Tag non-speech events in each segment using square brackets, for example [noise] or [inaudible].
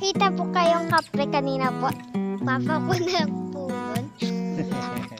nakita po kayong kapre kanina po. Papa ko na po. [laughs] [laughs]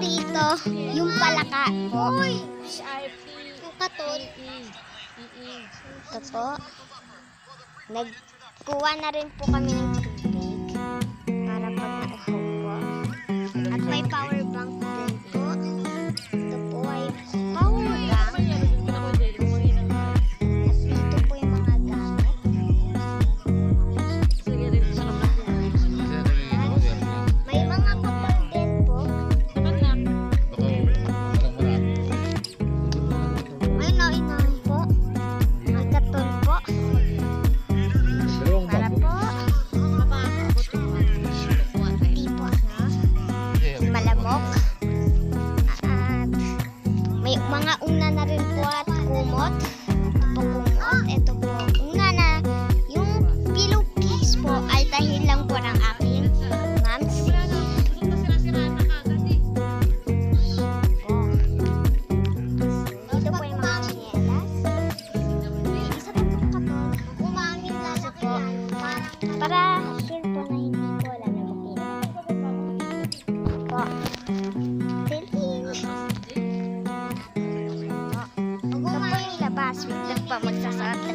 dito yung palaka po. Yung katon. Ito po. Nagkuha na rin po kami ng may mga una na rin po at kumot.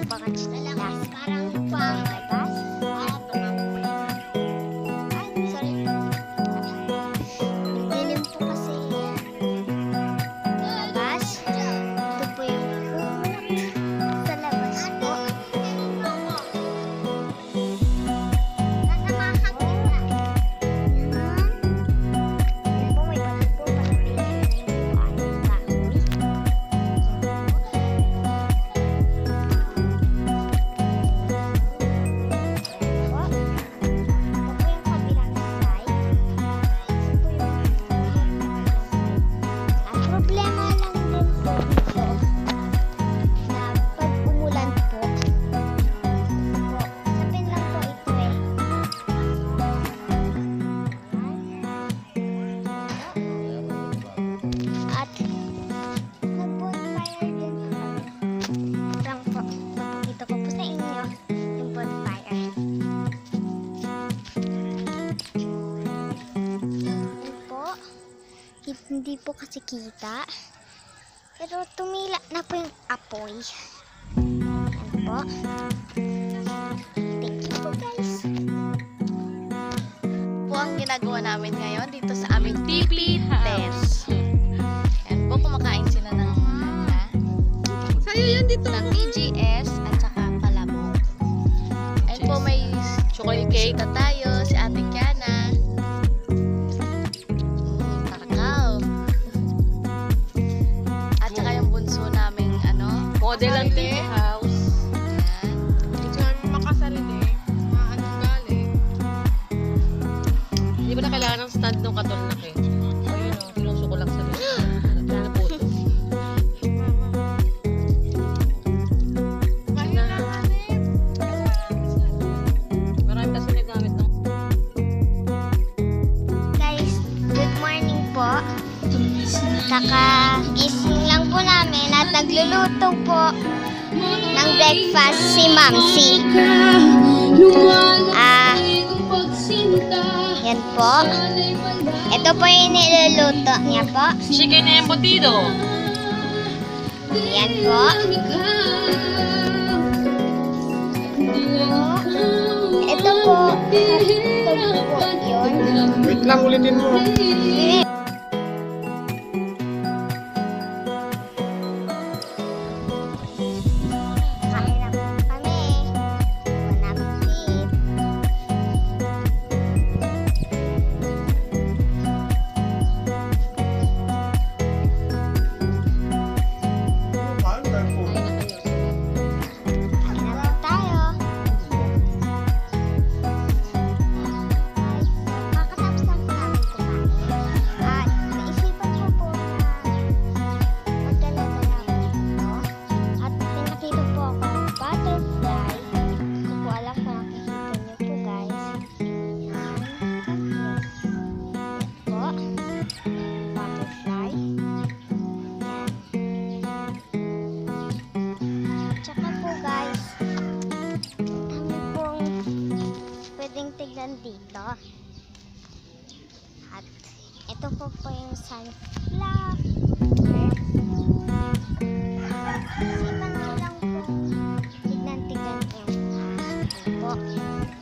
Magsasarap lang pa ng chinelas. Parang pang Hindi po kasi kita. Pero tumila na po yung apoy. Yan po. Thank you po guys. po ang ginagawa namin ngayon dito sa aming TP tent. Yan po, kumakain sila ng handa. Sa'yo yan dito. ng TGS at saka palabok. Ayun po may chocolate cake na Model ang tea house. Ayan. Ito namin makasarili. Maano galing. Hindi ba na kailangan ng stand ng katol na kayo? Ayun o, tinuso ko lang sa loob. Ano nagluluto po ng breakfast si Mamsi. Ah, yan po. Ito po yung niluluto niya po. chicken embutido. Ayan po. Ito po. Ito po yun. Wait lang, ulitin mo. At ito po po yung sunflower. Isipan ko lang po tignan-tignan ah, po.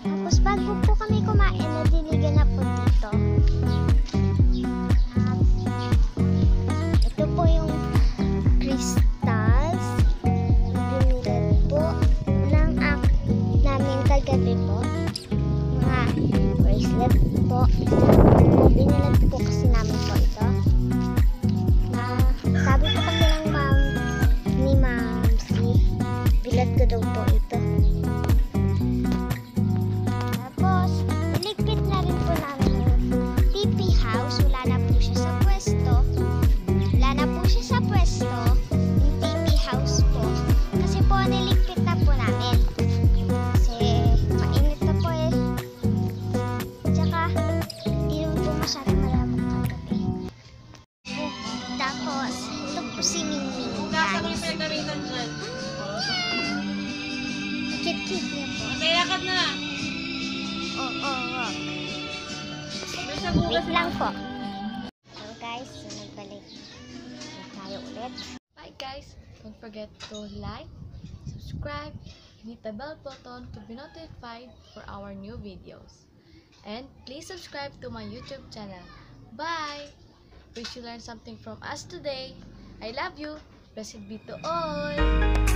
Tapos bago kami kumain, nadiligan na po dito. Ito po yung crystals binili po bracelet po. Binilad po kasi namin po Magkayakad na. Oo, oh, oh, May sabugas Wait lang po. So guys, so nagbalik tayo ulit. Bye guys! Don't forget to like, subscribe, and hit the bell button to be notified for our new videos. And please subscribe to my YouTube channel. Bye! Wish you learned something from us today. I love you. Blessed be to all.